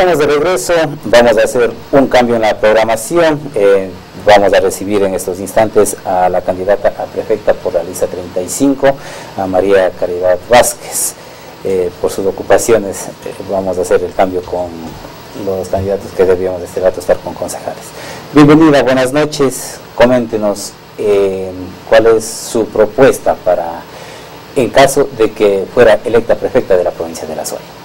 estamos de regreso, vamos a hacer un cambio en la programación. Eh, vamos a recibir en estos instantes a la candidata a prefecta por la lista 35, a María Caridad Vázquez. Eh, por sus ocupaciones eh, vamos a hacer el cambio con los candidatos que debíamos de este rato estar con concejales. Bienvenida, buenas noches. Coméntenos cuál es su propuesta para, en caso de que fuera electa prefecta de la provincia de La Suárez.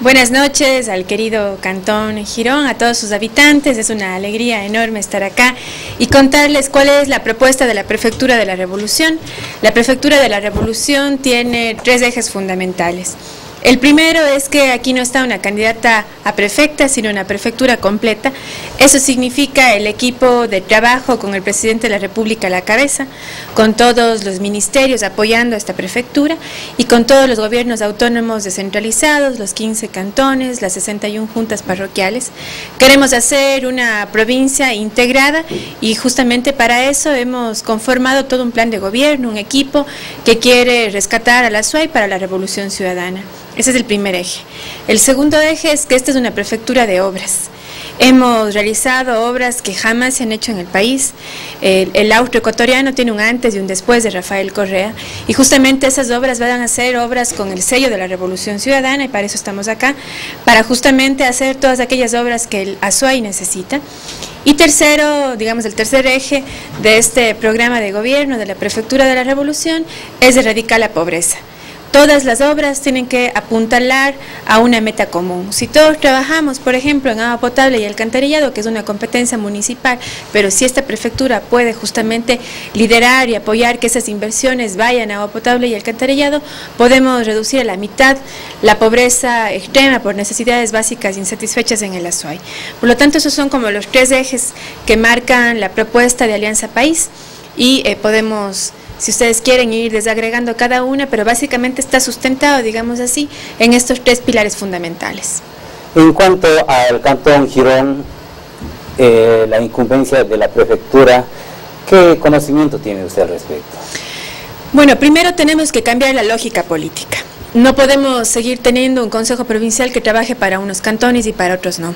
Buenas noches al querido Cantón Girón, a todos sus habitantes. Es una alegría enorme estar acá y contarles cuál es la propuesta de la Prefectura de la Revolución. La Prefectura de la Revolución tiene tres ejes fundamentales. El primero es que aquí no está una candidata a prefecta, sino una prefectura completa. Eso significa el equipo de trabajo con el presidente de la República a la cabeza, con todos los ministerios apoyando a esta prefectura y con todos los gobiernos autónomos descentralizados, los 15 cantones, las 61 juntas parroquiales. Queremos hacer una provincia integrada y justamente para eso hemos conformado todo un plan de gobierno, un equipo que quiere rescatar a la SUAY para la revolución ciudadana. Ese es el primer eje. El segundo eje es que esta es una prefectura de obras. Hemos realizado obras que jamás se han hecho en el país. El, el, austro ecuatoriano tiene un antes y un después de Rafael Correa y justamente esas obras van a ser obras con el sello de la Revolución Ciudadana y para eso estamos acá, para justamente hacer todas aquellas obras que el Azuay necesita. Y tercero, digamos, el tercer eje de este programa de gobierno de la Prefectura de la Revolución es erradicar la pobreza todas las obras tienen que apuntalar a una meta común. Si todos trabajamos, por ejemplo, en agua potable y alcantarillado, que es una competencia municipal, pero si esta prefectura puede justamente liderar y apoyar que esas inversiones vayan a agua potable y alcantarillado, podemos reducir a la mitad la pobreza extrema por necesidades básicas insatisfechas en el Azuay. Por lo tanto, esos son como los tres ejes que marcan la propuesta de Alianza País y eh, podemos si ustedes quieren ir desagregando cada una, pero básicamente está sustentado, digamos así, en estos tres pilares fundamentales. En cuanto al Cantón Girón, eh, la incumbencia de la prefectura, ¿qué conocimiento tiene usted al respecto? Bueno, primero tenemos que cambiar la lógica política. No podemos seguir teniendo un consejo provincial que trabaje para unos cantones y para otros no.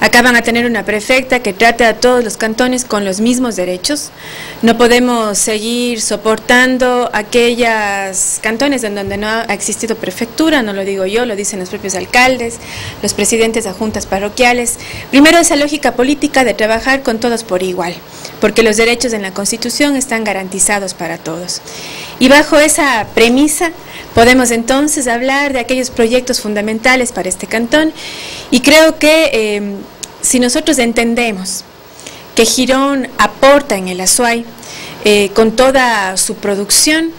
Acá van a tener una prefecta que trate a todos los cantones con los mismos derechos. No podemos seguir soportando aquellas cantones en donde no ha existido prefectura, no lo digo yo, lo dicen los propios alcaldes, los presidentes de juntas parroquiales. Primero esa lógica política de trabajar con todos por igual, porque los derechos en la Constitución están garantizados para todos. Y bajo esa premisa podemos entonces hablar de aquellos proyectos fundamentales para este cantón y creo que eh, si nosotros entendemos que Girón aporta en el Azuay eh, con toda su producción,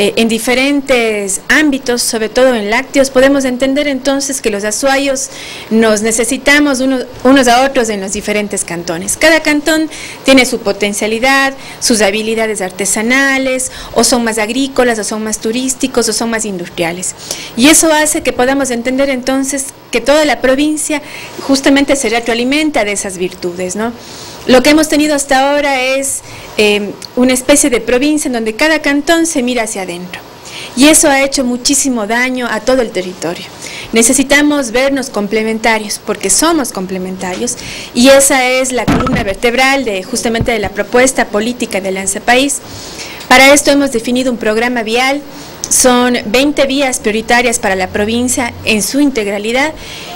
eh, en diferentes ámbitos, sobre todo en lácteos, podemos entender entonces que los azuayos nos necesitamos unos a otros en los diferentes cantones. Cada cantón tiene su potencialidad, sus habilidades artesanales, o son más agrícolas, o son más turísticos, o son más industriales. Y eso hace que podamos entender entonces que toda la provincia justamente se retroalimenta de esas virtudes, ¿no? Lo que hemos tenido hasta ahora es eh, una especie de provincia en donde cada cantón se mira hacia adentro. Y eso ha hecho muchísimo daño a todo el territorio. Necesitamos vernos complementarios, porque somos complementarios, y esa es la columna vertebral de justamente de la propuesta política de Lanza País. Para esto hemos definido un programa vial son 20 vías prioritarias para la provincia en su integralidad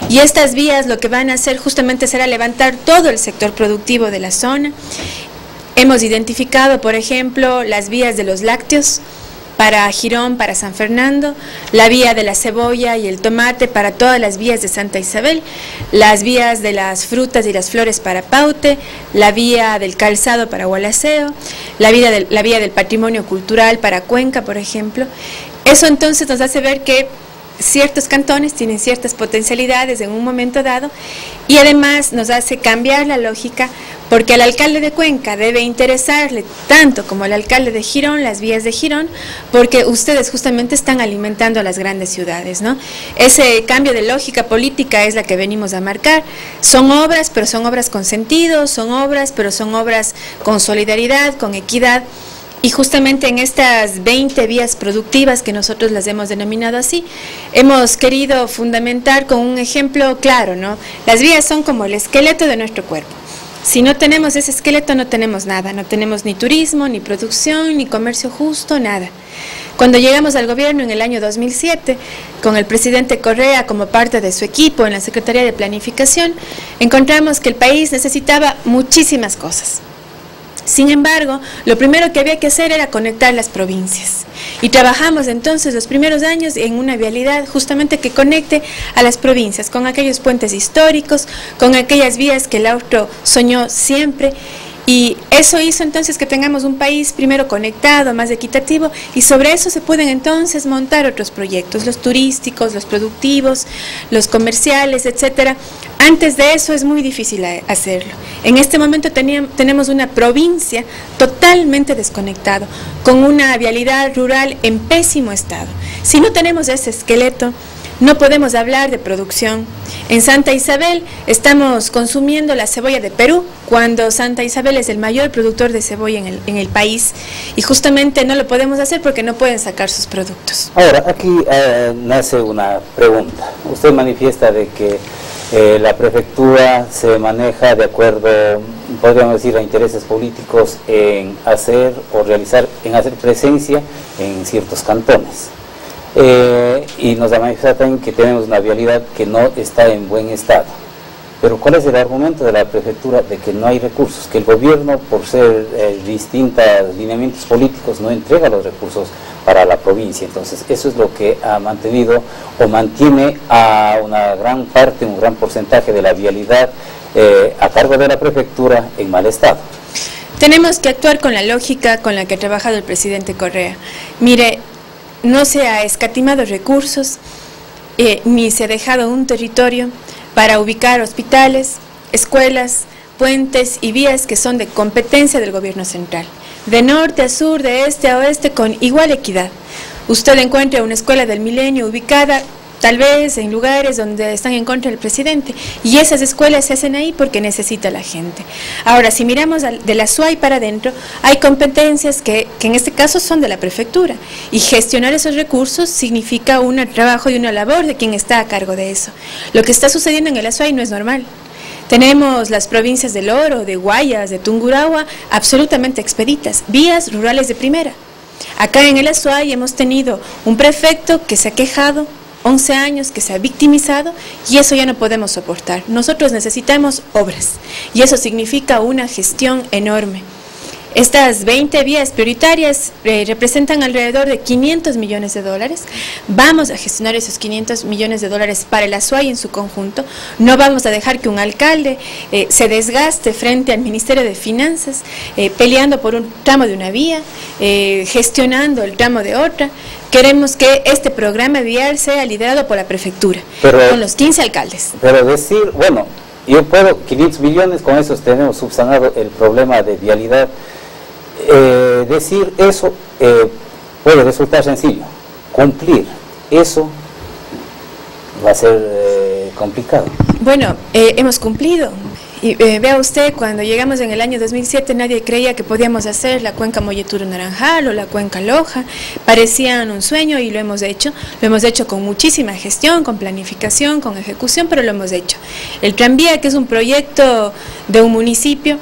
y estas vías lo que van a hacer justamente será levantar todo el sector productivo de la zona. Hemos identificado, por ejemplo, las vías de los lácteos, para Girón, para San Fernando, la vía de la cebolla y el tomate para todas las vías de Santa Isabel, las vías de las frutas y las flores para Paute, la vía del calzado para Gualaceo, la vía, del, la vía del patrimonio cultural para Cuenca, por ejemplo. Eso entonces nos hace ver que ciertos cantones tienen ciertas potencialidades en un momento dado y además nos hace cambiar la lógica porque al alcalde de Cuenca debe interesarle tanto como al alcalde de Girón las vías de Girón porque ustedes justamente están alimentando a las grandes ciudades, ¿no? Ese cambio de lógica política es la que venimos a marcar. Son obras, pero son obras con sentido, son obras, pero son obras con solidaridad, con equidad. Y justamente en estas 20 vías productivas que nosotros las hemos denominado así, hemos querido fundamentar con un ejemplo claro, ¿no? Las vías son como el esqueleto de nuestro cuerpo. Si no tenemos ese esqueleto no tenemos nada, no tenemos ni turismo, ni producción, ni comercio justo, nada. Cuando llegamos al gobierno en el año 2007, con el presidente Correa como parte de su equipo en la Secretaría de Planificación, encontramos que el país necesitaba muchísimas cosas sin embargo, lo primero que había que hacer era conectar las provincias. Y trabajamos entonces los primeros años en una vialidad justamente que conecte a las provincias, con aquellos puentes históricos, con aquellas vías que el auto soñó siempre y eso hizo entonces que tengamos un país primero conectado, más equitativo, y sobre eso se pueden entonces montar otros proyectos, los turísticos, los productivos, los comerciales, etcétera. Antes de eso es muy difícil hacerlo. En este momento tenemos una provincia totalmente desconectada, con una vialidad rural en pésimo estado. Si no tenemos ese esqueleto, no podemos hablar de producción. En Santa Isabel estamos consumiendo la cebolla de Perú, cuando Santa Isabel es el mayor productor de cebolla en el, país y justamente no lo podemos hacer porque no pueden sacar sus productos. Ahora, aquí eh, nace una pregunta. Usted manifiesta de que eh, la prefectura se maneja de acuerdo, podríamos decir, a intereses políticos en hacer o realizar, en hacer presencia en ciertos cantones. Eh, y nos también que tenemos una vialidad que no está en buen estado. Pero ¿cuál es el argumento de la prefectura de que no hay recursos? Que el gobierno, por ser eh, distintos lineamientos políticos, no entrega los recursos para la provincia. Entonces, eso es lo que ha mantenido o mantiene a una gran parte, un gran porcentaje de la vialidad eh, a cargo de la prefectura en mal estado. Tenemos que actuar con la lógica con la que ha trabajado el presidente Correa. Mire, no se ha escatimado recursos eh, ni se ha dejado un territorio para ubicar hospitales, escuelas, puentes y vías que son de competencia del gobierno central, de norte a sur, de este a oeste, con igual equidad. Usted encuentra una escuela del milenio ubicada tal vez en lugares donde están en contra del presidente. Y esas escuelas se hacen ahí porque necesita la gente. Ahora, si miramos de la SUAI para adentro, hay competencias que, que en este caso son de la prefectura. Y gestionar esos recursos significa un trabajo y una labor de quien está a cargo de eso. Lo que está sucediendo en el ASUAI no es normal. Tenemos las provincias del Oro, de Guayas, de Tungurahua, absolutamente expeditas, vías rurales de primera. Acá en el Azuay hemos tenido un prefecto que se ha quejado 11 años que se ha victimizado y eso ya no podemos soportar. Nosotros necesitamos obras y eso significa una gestión enorme. Estas 20 vías prioritarias eh, representan alrededor de 500 millones de dólares. Vamos a gestionar esos 500 millones de dólares para el Azuay en su conjunto. No vamos a dejar que un alcalde eh, se desgaste frente al Ministerio de Finanzas eh, peleando por un tramo de una vía, gestionando el tramo de otra. Queremos que este programa vial sea liderado por la prefectura, con los 15 alcaldes. Pero decir, bueno, yo puedo, 500 millones, con eso tenemos subsanado el problema de vialidad. Eh, decir eso eh, puede resultar sencillo. Cumplir eso va a ser eh, complicado. Bueno, hemos cumplido. Y eh, vea usted, cuando llegamos en el año 2007 nadie creía que podíamos hacer la cuenca Molleturo Naranjal o la cuenca Loja. Parecían un sueño y lo hemos hecho. Lo hemos hecho con muchísima gestión, con planificación, con ejecución, pero lo hemos hecho. El tranvía, que es un proyecto de un municipio,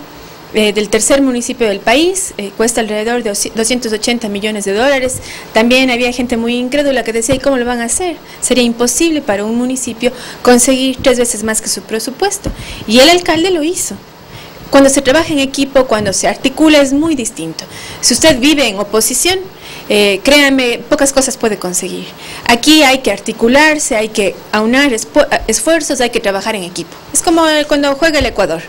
eh, del tercer municipio del país, eh, cuesta alrededor de 280 millones de dólares. También había gente muy incrédula que decía, ¿y cómo lo van a hacer? Sería imposible para un municipio conseguir tres veces más que su presupuesto. Y el alcalde lo hizo. Cuando se trabaja en equipo, cuando se articula, es muy distinto. Si usted vive en oposición, eh, créanme, pocas cosas puede conseguir. Aquí hay que articularse, hay que aunar esfuerzos, hay que trabajar en equipo. Es como cuando juega el Ecuador.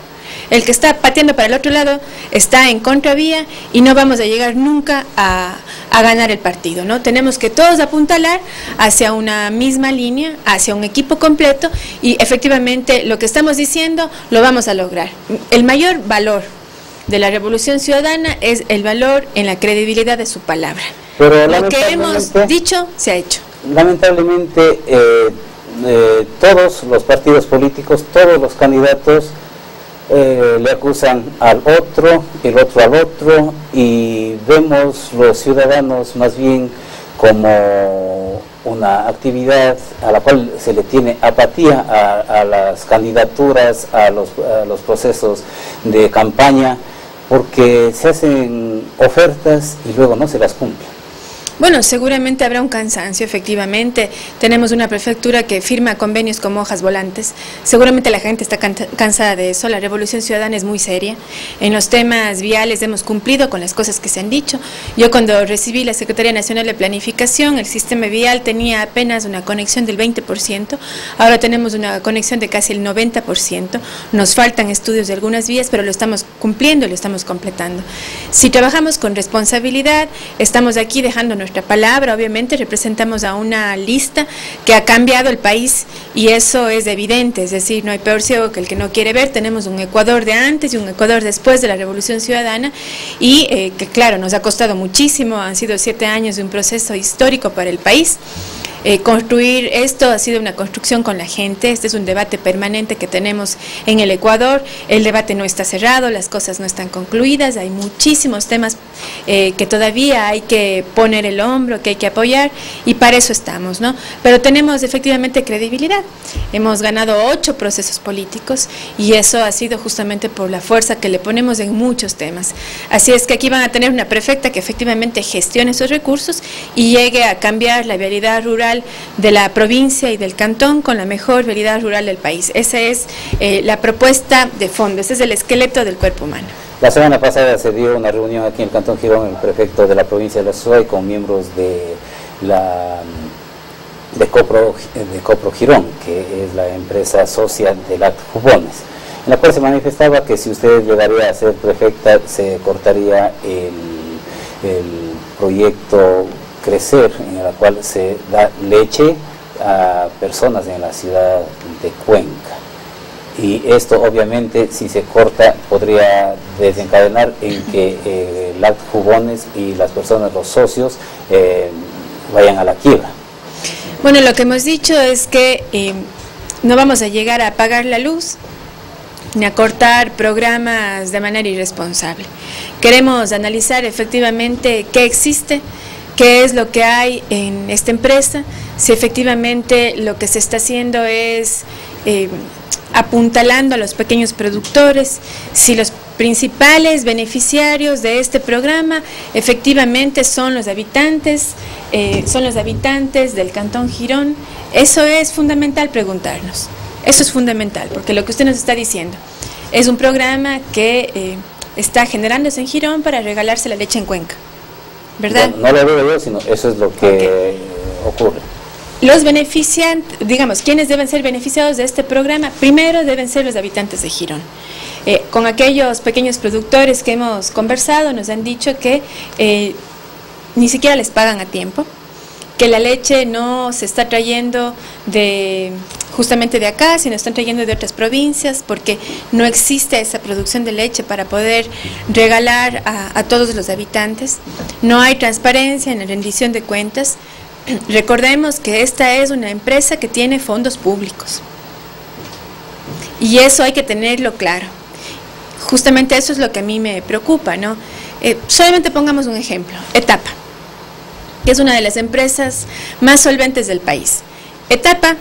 El que está pateando para el otro lado está en contravía y no vamos a llegar nunca a, a ganar el partido, ¿no? Tenemos que todos apuntalar hacia una misma línea, hacia un equipo completo y efectivamente lo que estamos diciendo lo vamos a lograr. El mayor valor de la revolución ciudadana es el valor en la credibilidad de su palabra. Pero lo que hemos dicho se ha hecho. Lamentablemente eh, eh, todos los partidos políticos, todos los candidatos eh, le acusan al otro, el otro al otro y vemos los ciudadanos más bien como una actividad a la cual se le tiene apatía a, las candidaturas, a los, a los procesos de campaña, porque se hacen ofertas y luego no se las cumplen. Bueno, seguramente habrá un cansancio, efectivamente. Tenemos una prefectura que firma convenios como hojas volantes. Seguramente la gente está cansada de eso. La revolución ciudadana es muy seria. En los temas viales hemos cumplido con las cosas que se han dicho. Yo cuando recibí la Secretaría Nacional de Planificación, el sistema vial tenía apenas una conexión del 20%. Ahora tenemos una conexión de casi el 90%. Nos faltan estudios de algunas vías, pero lo estamos cumpliendo y lo estamos completando. Si trabajamos con responsabilidad, estamos aquí dejando nuestra palabra, obviamente representamos a una lista que ha cambiado el país y eso es evidente, es decir, no hay peor ciego que el que no quiere ver, tenemos un Ecuador de antes y un Ecuador después de la Revolución Ciudadana y eh, que claro, nos ha costado muchísimo, han sido siete años de un proceso histórico para el país. Eh, construir esto ha sido una construcción con la gente, este es un debate permanente que tenemos en el Ecuador, el debate no está cerrado, las cosas no están concluidas, hay muchísimos temas eh, que todavía hay que poner el hombro, que hay que apoyar y para eso estamos, ¿no? Pero tenemos efectivamente credibilidad, hemos ganado ocho procesos políticos y eso ha sido justamente por la fuerza que le ponemos en muchos temas. Así es que aquí van a tener una prefecta que efectivamente gestione esos recursos y llegue a cambiar la vialidad rural de la provincia y del cantón con la mejor vialidad rural del país. Esa es eh, la propuesta de fondo, ese es el esqueleto del cuerpo humano. La semana pasada se dio una reunión aquí en el Cantón Girón, el prefecto de la provincia de la SUAY, con miembros de la de Copro, de Copro Girón, que es la empresa social de la Jubones, en la cual se manifestaba que si usted llegaría a ser prefecta se cortaría el proyecto crecer, en la cual se da leche a personas en la ciudad de Cuenca. Y esto obviamente si se corta podría desencadenar en que eh, las jugones y las personas, los socios, eh, vayan a la quiebra. Bueno, lo que hemos dicho es que eh, no vamos a llegar a apagar la luz ni a cortar programas de manera irresponsable. Queremos analizar efectivamente qué existe, qué es lo que hay en esta empresa, si efectivamente lo que se está haciendo es eh, apuntalando a los pequeños productores, si los principales beneficiarios de este programa efectivamente son los habitantes, eh, son los habitantes del Cantón Girón. Eso es fundamental preguntarnos, eso es fundamental, porque lo que usted nos está diciendo es un programa que eh, está generándose en Girón para regalarse la leche en Cuenca. ¿Verdad? No, lo yo, sino eso es lo que ocurre. Los beneficiantes, digamos, ¿quiénes deben ser beneficiados de este programa? Primero deben ser los habitantes de Girón. Eh, con aquellos pequeños productores que hemos conversado, nos han dicho que eh, ni siquiera les pagan a tiempo, que la leche no se está trayendo de justamente de acá, sino están trayendo de otras provincias, porque no existe esa producción de leche para poder regalar a, todos los habitantes. No hay transparencia en la rendición de cuentas. Recordemos que esta es una empresa que tiene fondos públicos. Y eso hay que tenerlo claro. Justamente eso es lo que a mí me preocupa, ¿no? Eh, solamente pongamos un ejemplo, Etapa, que es una de las empresas más solventes del país. Etapa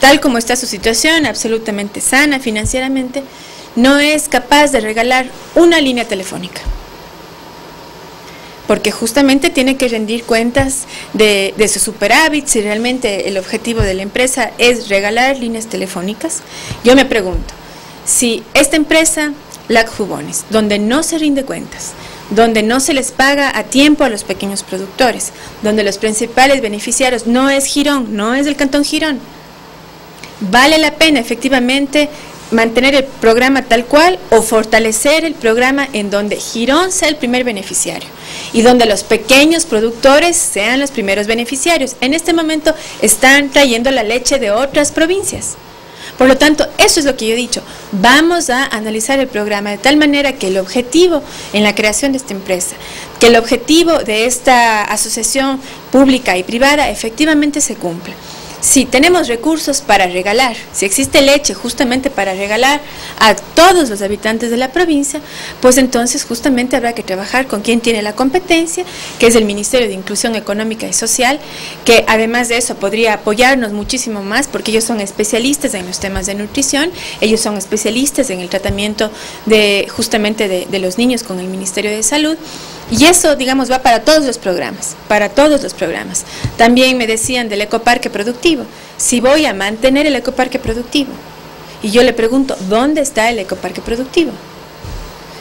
tal como está su situación, absolutamente sana financieramente, no es capaz de regalar una línea telefónica. Porque justamente tiene que rendir cuentas de, su superávit, si realmente el objetivo de la empresa es regalar líneas telefónicas. Yo me pregunto, si esta empresa, LAC Jubones, donde no se rinde cuentas, donde no se les paga a tiempo a los pequeños productores, donde los principales beneficiarios no es Girón, no es el Cantón Girón, vale la pena efectivamente mantener el programa tal cual o fortalecer el programa en donde Girón sea el primer beneficiario y donde los pequeños productores sean los primeros beneficiarios. En este momento están trayendo la leche de otras provincias. Por lo tanto, eso es lo que yo he dicho. Vamos a analizar el programa de tal manera que el objetivo en la creación de esta empresa, que el objetivo de esta asociación pública y privada efectivamente se cumpla si tenemos recursos para regalar, si existe leche justamente para regalar a todos los habitantes de la provincia, pues entonces justamente habrá que trabajar con quien tiene la competencia, que es el Ministerio de Inclusión Económica y Social, que además de eso podría apoyarnos muchísimo más porque ellos son especialistas en los temas de nutrición, ellos son especialistas en el tratamiento de justamente de, de los niños con el Ministerio de Salud. Y eso, digamos, va para todos los programas, para todos los programas. También me decían del ecoparque productivo, si voy a mantener el ecoparque productivo. Y yo le pregunto, ¿dónde está el ecoparque productivo?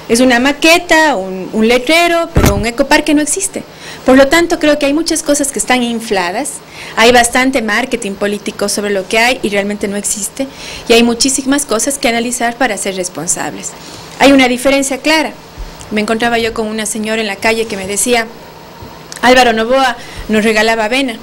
Es una maqueta, un, letrero, pero un ecoparque no existe. Por lo tanto, creo que hay muchas cosas que están infladas, hay bastante marketing político sobre lo que hay y realmente no existe, y hay muchísimas cosas que analizar para ser responsables. Hay una diferencia clara me encontraba yo con una señora en la calle que me decía, Álvaro Novoa nos regalaba avena.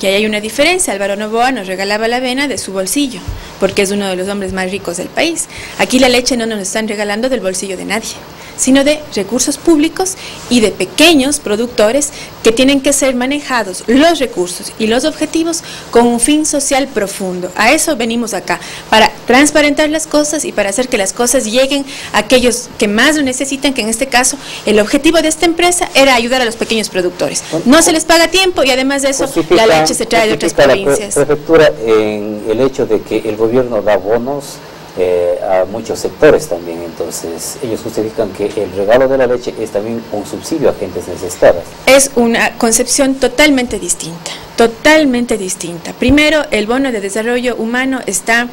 Y ahí hay una diferencia, Álvaro Novoa nos regalaba la avena de su bolsillo, porque es uno de los hombres más ricos del país. Aquí la leche no nos están regalando del bolsillo de nadie sino de recursos públicos y de pequeños productores que tienen que ser manejados los recursos y los objetivos con un fin social profundo. A eso venimos acá, para transparentar las cosas y para hacer que las cosas lleguen a aquellos que más lo necesitan, que en este caso el objetivo de esta empresa era ayudar a los pequeños productores. No se les paga tiempo y además de eso la leche se trae de otras provincias. La prefectura en el hecho de que el gobierno da bonos eh, a muchos sectores también. Entonces, ellos justifican que el regalo de la leche es también un subsidio a gentes necesitadas. Es una concepción totalmente distinta, totalmente distinta. Primero, el bono de desarrollo humano está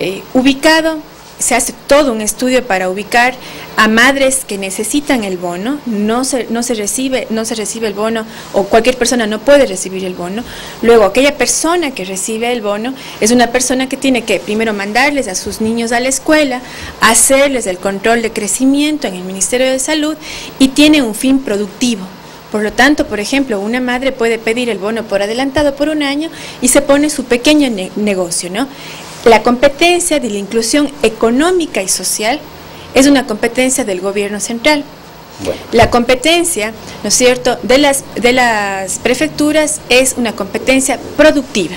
eh, ubicado se hace todo un estudio para ubicar a madres que necesitan el bono, no se, no se recibe, no se recibe el bono o cualquier persona no puede recibir el bono. Luego, aquella persona que recibe el bono es una persona que tiene que primero mandarles a sus niños a la escuela, hacerles el control de crecimiento en el Ministerio de Salud y tiene un fin productivo. Por lo tanto, por ejemplo, una madre puede pedir el bono por adelantado por un año y se pone su pequeño negocio, ¿no? La competencia de la inclusión económica y social es una competencia del gobierno central. La competencia, ¿no es cierto?, de las, de las prefecturas es una competencia productiva.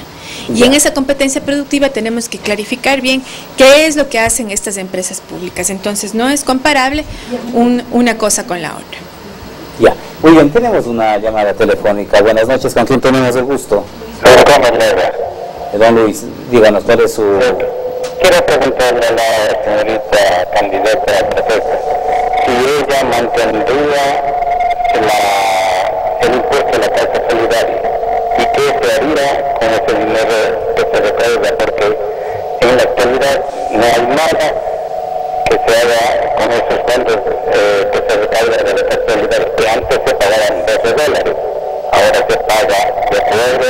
Y en esa competencia productiva tenemos que clarificar bien qué es lo que hacen estas empresas públicas. Entonces no es comparable una cosa con la otra. Ya, muy bien, tenemos una llamada telefónica. Buenas noches, ¿con quién tenemos el gusto? Don Luis, díganos, ¿cuál es su...? Quiero preguntarle a la señorita candidata a prefecta si ella mantendría la, el impuesto a la tasa solidaria y qué se haría con ese dinero que se recauda, porque en la actualidad no hay nada que se haga con esos fondos eh, que se recaudan de la tasa solidaria, que antes se pagaban 12 dólares, ahora se paga de acuerdo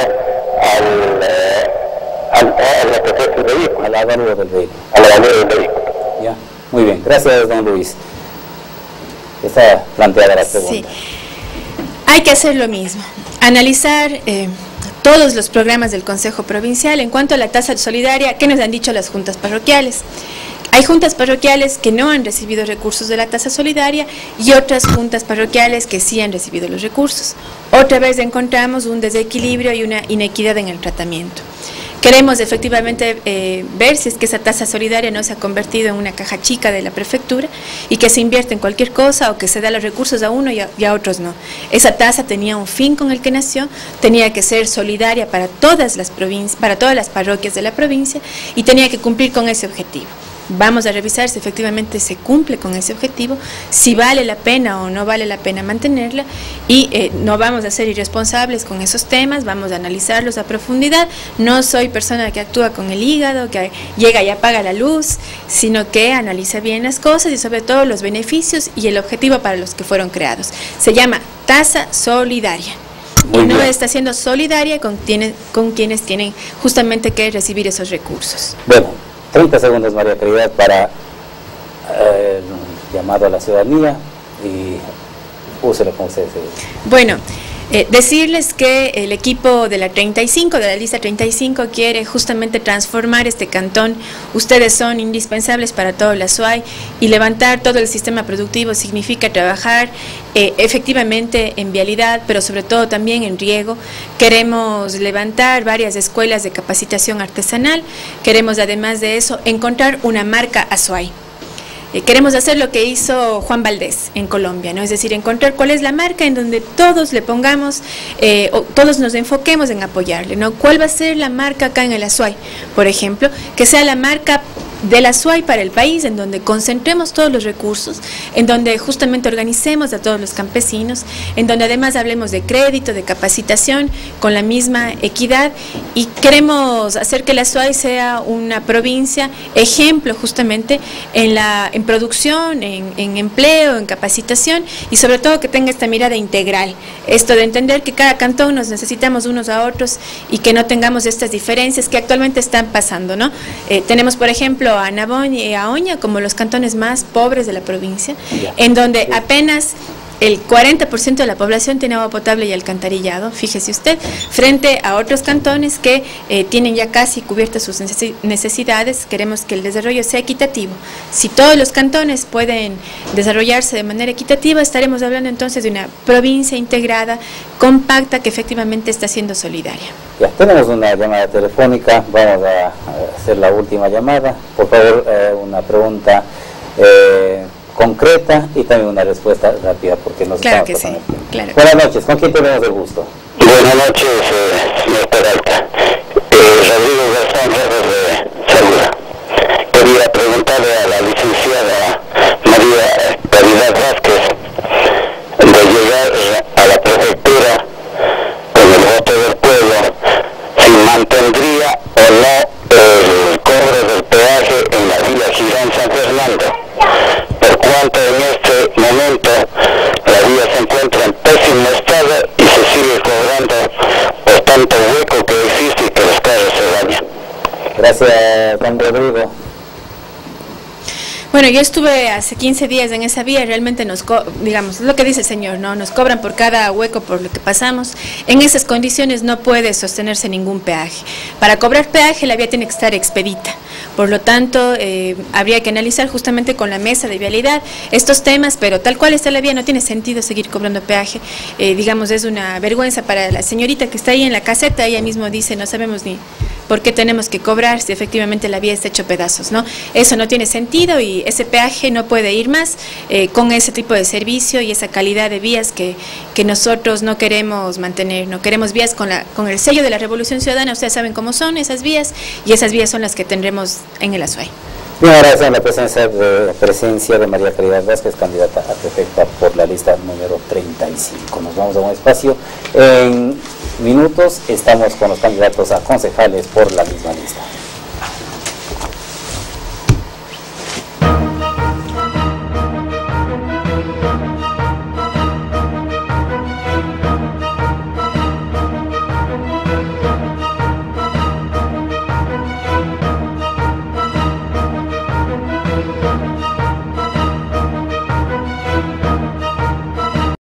al... Eh, a, la que del vehículo. A la valor del vehículo. A la valor del vehículo. Ya, muy bien. Gracias, don Luis. Está planteada la pregunta. Sí. Hay que hacer lo mismo. Analizar eh, todos los programas del Consejo Provincial en cuanto a la tasa solidaria, ¿qué nos han dicho las juntas parroquiales? Hay juntas parroquiales que no han recibido recursos de la tasa solidaria y otras juntas parroquiales que sí han recibido los recursos. Otra vez encontramos un desequilibrio y una inequidad en el tratamiento. Queremos efectivamente eh, ver si es que esa tasa solidaria no se ha convertido en una caja chica de la prefectura y que se invierte en cualquier cosa o que se da los recursos a uno y a, otros no. Esa tasa tenía un fin con el que nació, tenía que ser solidaria para todas las provincias, para todas las parroquias de la provincia y tenía que cumplir con ese objetivo. Vamos a revisar si efectivamente se cumple con ese objetivo, si vale la pena o no vale la pena mantenerla y eh, no vamos a ser irresponsables con esos temas, vamos a analizarlos a profundidad. No soy persona que actúa con el hígado, que llega y apaga la luz, sino que analiza bien las cosas y sobre todo los beneficios y el objetivo para los que fueron creados. Se llama tasa solidaria. y no está siendo solidaria con, con quienes tienen justamente que recibir esos recursos. Bueno, 30 segundos, María Caridad, para eh, el llamado a la ciudadanía y úselo como ustedes. Bueno, eh, decirles que el equipo de la 35, de la lista 35, quiere justamente transformar este cantón. Ustedes son indispensables para todo la SUAY y levantar todo el sistema productivo significa trabajar eh, efectivamente en vialidad, pero sobre todo también en riego. Queremos levantar varias escuelas de capacitación artesanal. Queremos además de eso encontrar una marca SUAY. Eh, queremos hacer lo que hizo Juan Valdés en Colombia, ¿no? Es decir, encontrar cuál es la marca en donde todos le pongamos, eh, o todos nos enfoquemos en apoyarle, ¿no? ¿Cuál va a ser la marca acá en el Azuay, por ejemplo? Que sea la marca de la SUAY para el país, en donde concentremos todos los recursos, en donde justamente organicemos a todos los campesinos, en donde además hablemos de crédito, de capacitación, con la misma equidad y queremos hacer que la SUAY sea una provincia ejemplo justamente en, la, en producción, en, en empleo, en capacitación y sobre todo que tenga esta mirada integral, esto de entender que cada cantón nos necesitamos unos a otros y que no tengamos estas diferencias que actualmente están pasando, ¿no? Eh, tenemos, por ejemplo, a Nabón y a Oña como los cantones más pobres de la provincia, en donde apenas el 40% de la población tiene agua potable y alcantarillado, fíjese usted, frente a otros cantones que eh, tienen ya casi cubiertas sus necesidades, queremos que el desarrollo sea equitativo. Si todos los cantones pueden desarrollarse de manera equitativa, estaremos hablando entonces de una provincia integrada, compacta, que efectivamente está siendo solidaria. Ya, tenemos una llamada telefónica, vamos a hacer la última llamada. Por favor, eh, una pregunta eh, concreta y también una respuesta rápida porque nos claro que sí, claro. Buenas noches, ¿con quién tenemos el gusto? Buenas noches, eh, señor Peralta. Eh, Rodrigo Garzón, de Salud. Quería preguntarle a la licenciada María Caridad Vázquez de llegar a la prefectura con el voto del pueblo si mantendría o no el cobro del peaje en la vía Girón San Fernando en este momento la vía se encuentra en pésimo estado y se sigue cobrando por tanto hueco que existe y que los carros se dañan. Gracias, Juan Rodrigo. Bueno, yo estuve hace 15 días en esa vía, realmente nos, digamos, es lo que dice el señor, ¿no? Nos cobran por cada hueco por lo que pasamos. En esas condiciones no puede sostenerse ningún peaje. Para cobrar peaje la vía tiene que estar expedita. Por lo tanto, eh, habría que analizar justamente con la mesa de vialidad estos temas, pero tal cual está la vía no tiene sentido seguir cobrando peaje. Eh, digamos, es una vergüenza para la señorita que está ahí en la caseta, ella mismo dice, no sabemos ni por qué tenemos que cobrar si efectivamente la vía está hecho pedazos, ¿no? Eso no tiene sentido y ese peaje no puede ir más eh, con ese tipo de servicio y esa calidad de vías que, que nosotros no queremos mantener, no queremos vías con, la, con el sello de la Revolución Ciudadana, ustedes saben cómo son esas vías y esas vías son las que tendremos en el Azuay. Bien, gracias la presencia de, presencia de María Caridad Vázquez, candidata a prefecta por la lista número 35. Nos vamos a un espacio. En minutos estamos con los candidatos a concejales por la misma lista.